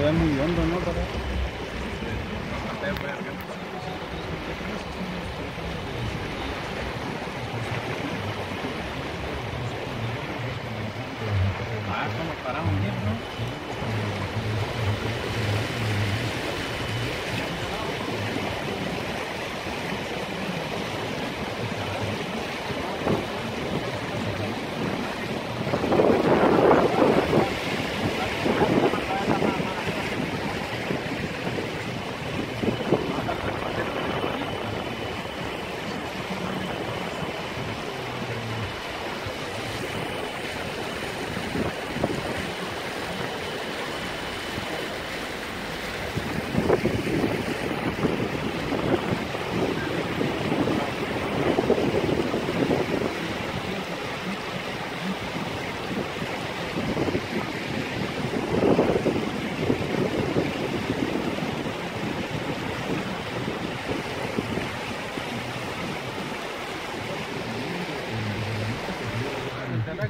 ve muy hondo, ¿no? Para... Ah, como paramos bien, ¿no?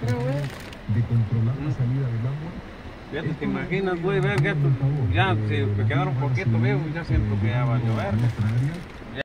De controlar la salida del agua. Fíjate, te imaginas, güey, ver esto ya se me quedaron poquito, veo, ya siento que ya va a llover.